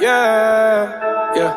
Yeah, yeah.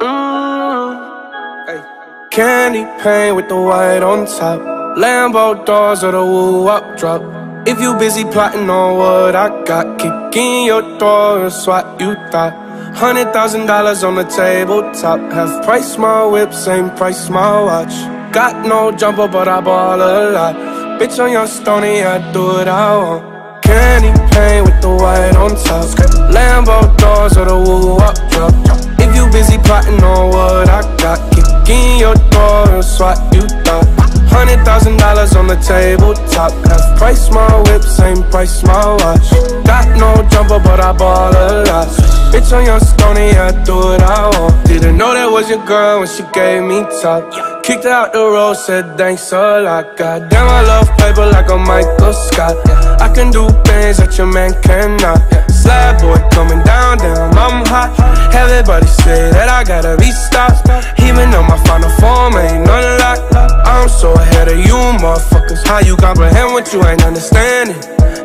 Mm, hey. Candy paint with the white on top. Lambo doors or the woo up drop. If you busy plotting on what I got, kick in your door and swat you thought. Hundred thousand dollars on the tabletop. Half price my whip, same price my watch. Got no jumper, but I ball a lot. Bitch on your stony, I do what I want. Candy paint with the white on top. Lambo doors or the woo up drop. If you busy plotting on what I got, kick in your door and swat you thought. Hundred thousand dollars on the tabletop. Half price my whip, same price my watch. Got no jumper, but I ball a lot. Bitch on your stony, I do what I want. Didn't know that was your girl when she gave me top. Kicked out the road, said thanks a lot. Goddamn, I love paper like a Michael Scott. I can do things that your man cannot. Slab boy coming down, down, I'm hot. Everybody say that I gotta be stopped. Even though my final form ain't like I'm so ahead of you, motherfuckers. How you comprehend what you ain't understanding?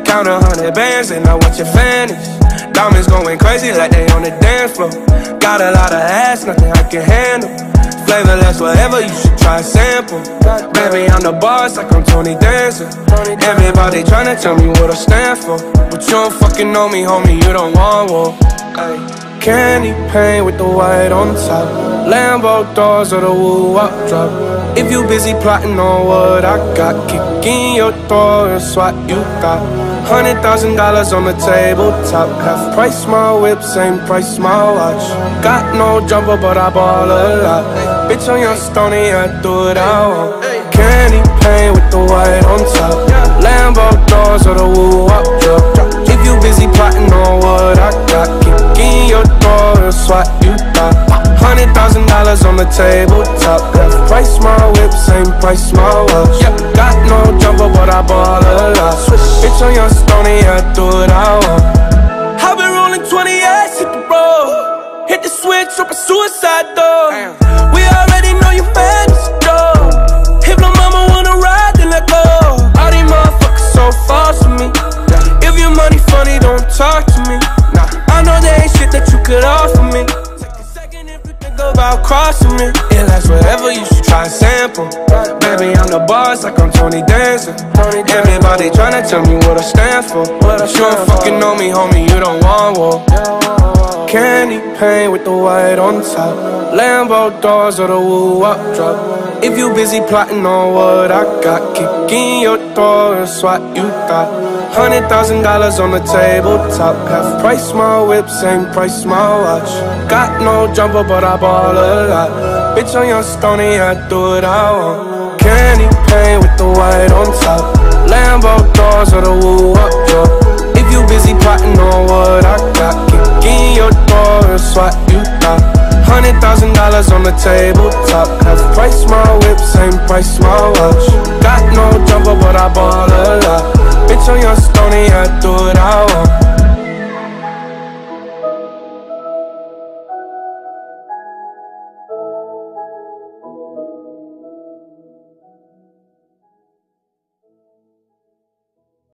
Count a hundred bands and I watch your vanish. Diamonds going crazy like they on the dance floor. Got a lot of ass, nothing I can handle. Flavorless, whatever, you should try sample. Baby, I'm the boss, like I'm Tony Danza. Everybody tryna tell me what I stand for. But you don't fucking know me, homie, you don't want war. Candy paint with the white on top. Lambo doors or the woo up drop. If you busy plotting on what I got, kick in your door and swat you thought. Hundred thousand dollars on the tabletop. Half price my whip, same price my watch. Got no jumper, but I ball a lot. Bitch on your stony, I do what I want. Candy paint with the white on top. Lambo doors or the woo up drop. If you busy plotting on what I got, kick in your door and swat you thought. Hundred thousand dollars on the tabletop. Price my whip, same price my watch. Got no jumper, but I ball a lot. Bitch on your stony, I do what I Hit the switch, a suicide door. We already know you fantasy door. If no mama wanna ride, then let go. All these motherfuckers so false to me. If your money funny, don't talk to me. I know there ain't shit that you could offer me. Take a second if you think about crossing me. It lasts forever, you should try a sample. Baby, I'm the boss, like I'm Tony Danza. Everybody tryna tell me what I stand for. But you don't fucking know me, homie, you don't want war. Candy paint with the white on top. Lambo doors or the woo up drop. If you busy plotting on what I got, kick in your door and swat you thought. Hundred thousand dollars on the tabletop. Half price my whip, same price my watch. Got no jumper, but I ball a lot. Bitch on your stony, I do what I want. Candy paint with the white on top. Lambo doors or the woo up drop. If you busy plotting and you thought. Hundred thousand dollars on the tabletop. Half price my whip, same price my watch. Got no jumper, but I ball a lot. Bitch on your stony, I